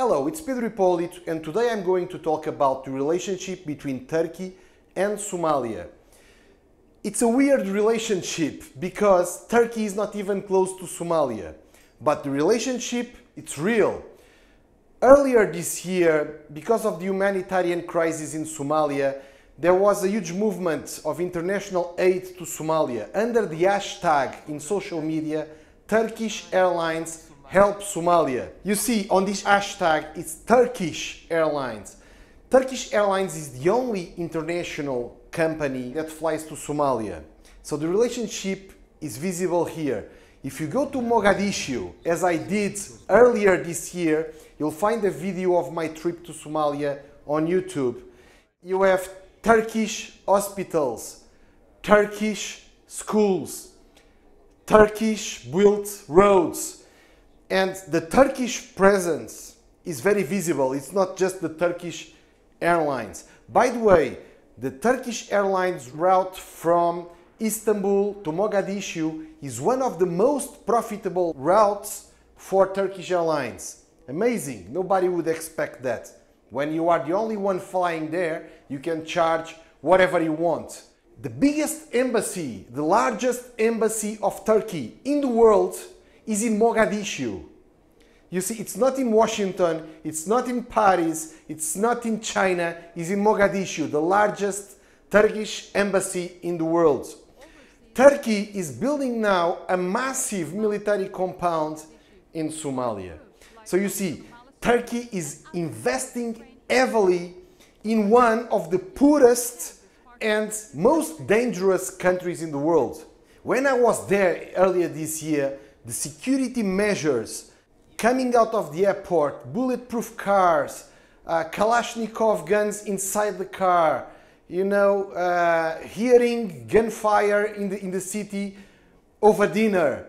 Hello, it's Pedro Hipólito and today I'm going to talk about the relationship between Turkey and Somalia. It's a weird relationship because Turkey is not even close to Somalia, but the relationship it's real. Earlier this year, because of the humanitarian crisis in Somalia, there was a huge movement of international aid to Somalia under the hashtag in social media Turkish Airlines Help Somalia. You see on this hashtag it's Turkish Airlines. Turkish Airlines is the only international company that flies to Somalia. So the relationship is visible here. If you go to Mogadishu, as I did earlier this year, you'll find a video of my trip to Somalia on YouTube. You have Turkish hospitals, Turkish schools, Turkish built roads, and the Turkish presence is very visible. It's not just the Turkish Airlines. By the way, the Turkish Airlines route from Istanbul to Mogadishu is one of the most profitable routes for Turkish Airlines. Amazing, nobody would expect that. When you are the only one flying there, you can charge whatever you want. The biggest embassy, the largest embassy of Turkey in the world is in Mogadishu. You see, it's not in Washington, it's not in Paris, it's not in China, it's in Mogadishu, the largest Turkish embassy in the world. Turkey is building now a massive military compound in Somalia. So you see, Turkey is investing heavily in one of the poorest and most dangerous countries in the world. When I was there earlier this year, the security measures coming out of the airport, bulletproof cars, uh, Kalashnikov guns inside the car, you know, uh, hearing gunfire in the, in the city over dinner.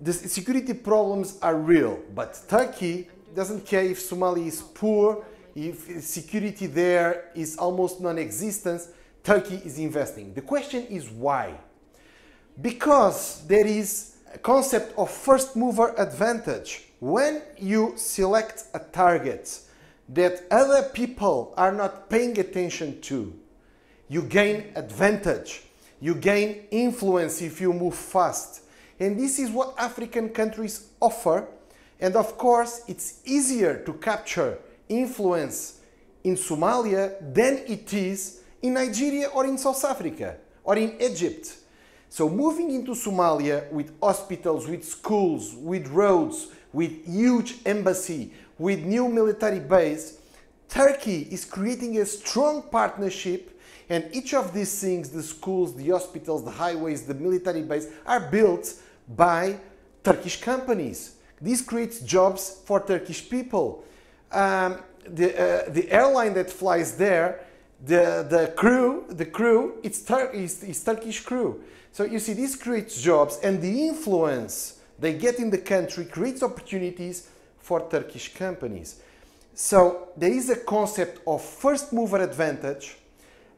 The security problems are real, but Turkey doesn't care if Somalia is poor, if security there is almost non-existent, Turkey is investing. The question is why? Because there is concept of first mover advantage. When you select a target that other people are not paying attention to, you gain advantage. You gain influence if you move fast. And this is what African countries offer. And of course, it's easier to capture influence in Somalia than it is in Nigeria or in South Africa or in Egypt. So moving into Somalia with hospitals, with schools, with roads, with huge embassy, with new military base, Turkey is creating a strong partnership and each of these things, the schools, the hospitals, the highways, the military base, are built by Turkish companies. This creates jobs for Turkish people. Um, the, uh, the airline that flies there, the, the crew, the crew, it's, Tur it's, it's Turkish crew. So you see, this creates jobs and the influence they get in the country creates opportunities for Turkish companies. So there is a concept of first mover advantage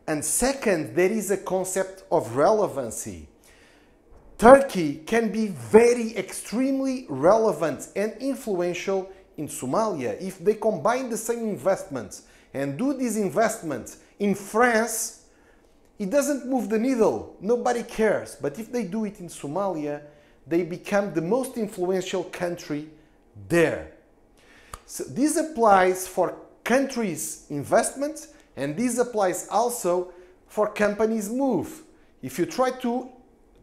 and second, there is a concept of relevancy. Turkey can be very extremely relevant and influential in Somalia if they combine the same investments and do these investments in France, it doesn't move the needle. Nobody cares. But if they do it in Somalia, they become the most influential country there. So this applies for countries' investments and this applies also for companies' move. If you try to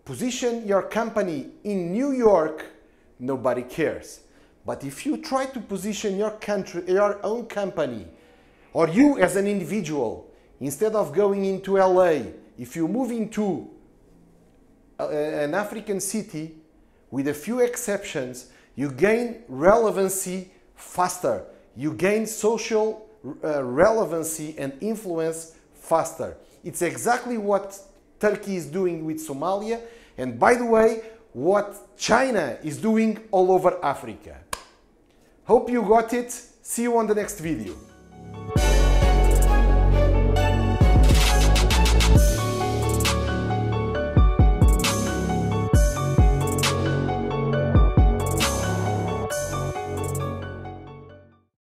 position your company in New York, nobody cares. But if you try to position your country, your own company, or you as an individual, instead of going into LA, if you move into an African city, with a few exceptions, you gain relevancy faster. You gain social uh, relevancy and influence faster. It's exactly what Turkey is doing with Somalia, and by the way, what China is doing all over Africa. Hope you got it. See you on the next video.